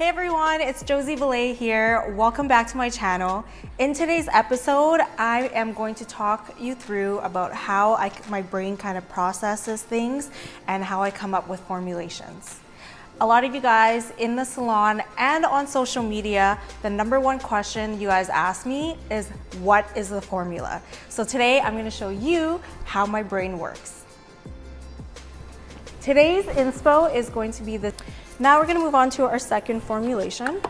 Hey everyone, it's Josie Vilay here. Welcome back to my channel. In today's episode, I am going to talk you through about how I, my brain kind of processes things and how I come up with formulations. A lot of you guys in the salon and on social media, the number one question you guys ask me is what is the formula? So today I'm gonna show you how my brain works. Today's inspo is going to be the now we're gonna move on to our second formulation,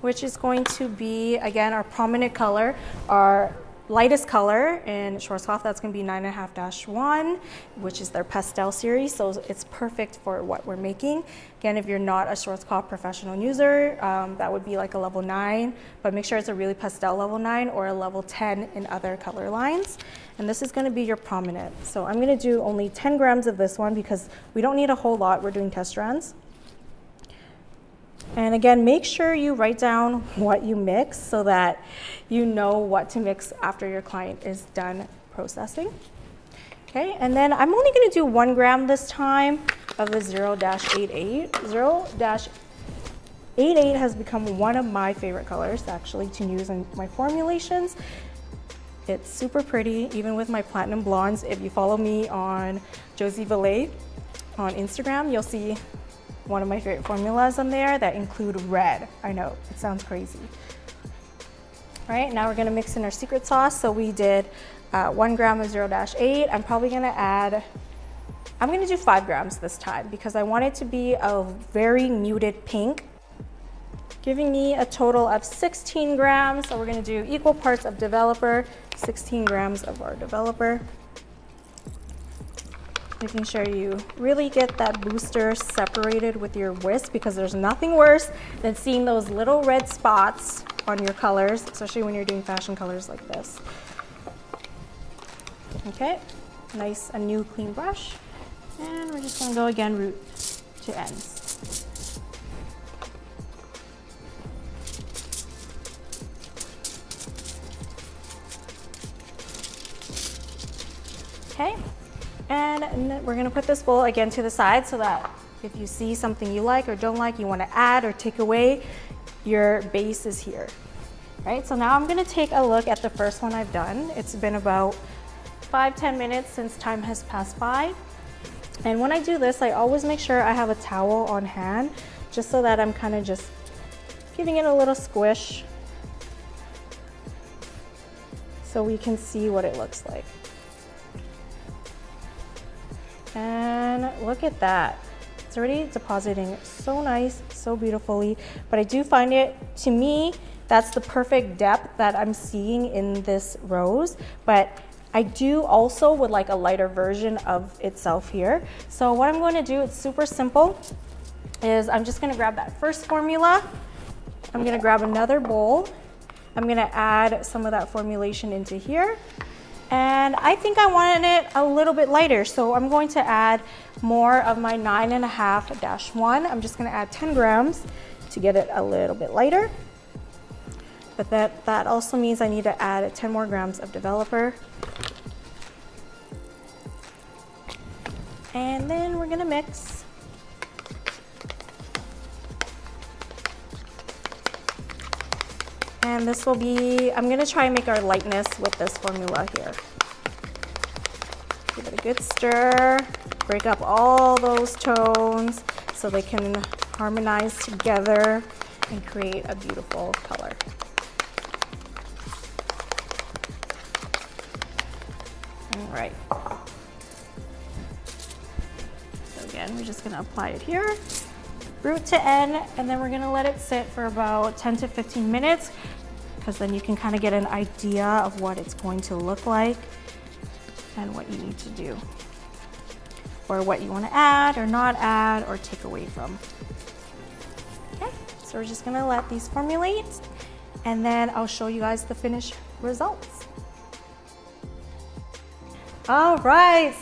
which is going to be, again, our prominent color, our lightest color in Schwarzkopf, that's gonna be nine and a half dash one, which is their pastel series, so it's perfect for what we're making. Again, if you're not a Schwarzkopf professional user, um, that would be like a level 9, but make sure it's a really pastel level 9 or a level 10 in other color lines. And this is gonna be your prominent. So I'm gonna do only 10 grams of this one because we don't need a whole lot, we're doing test strands. And again, make sure you write down what you mix so that you know what to mix after your client is done processing. Okay, and then I'm only gonna do one gram this time of the 0-88. 0-88 has become one of my favorite colors actually to use in my formulations. It's super pretty, even with my platinum blondes. If you follow me on Josie Vilay on Instagram, you'll see one of my favorite formulas on there that include red. I know, it sounds crazy. All right, now we're gonna mix in our secret sauce. So we did uh, one gram of 0-8. I'm probably gonna add, I'm gonna do five grams this time because I want it to be a very muted pink, giving me a total of 16 grams. So we're gonna do equal parts of developer, 16 grams of our developer making sure you really get that booster separated with your whisk because there's nothing worse than seeing those little red spots on your colors, especially when you're doing fashion colors like this. Okay, nice, a new clean brush. And we're just gonna go again root to ends. Okay, and we're gonna put this bowl again to the side so that if you see something you like or don't like, you wanna add or take away, your base is here. Right, so now I'm gonna take a look at the first one I've done. It's been about five ten minutes since time has passed by. And when I do this, I always make sure I have a towel on hand, just so that I'm kind of just giving it a little squish so we can see what it looks like. And look at that. It's already depositing so nice, so beautifully. But I do find it, to me, that's the perfect depth that I'm seeing in this rose. But I do also would like a lighter version of itself here. So what I'm going to do, it's super simple, is I'm just gonna grab that first formula. I'm gonna grab another bowl. I'm gonna add some of that formulation into here. And I think I wanted it a little bit lighter, so I'm going to add more of my nine and a half dash one. I'm just gonna add 10 grams to get it a little bit lighter. But that, that also means I need to add 10 more grams of developer. And then we're gonna mix And this will be, I'm gonna try and make our lightness with this formula here. Give it a good stir, break up all those tones so they can harmonize together and create a beautiful color. All right. So again, we're just gonna apply it here root to end, and then we're gonna let it sit for about 10 to 15 minutes because then you can kind of get an idea of what it's going to look like and what you need to do or what you want to add or not add or take away from. Okay, so we're just gonna let these formulate and then I'll show you guys the finished results. All right. So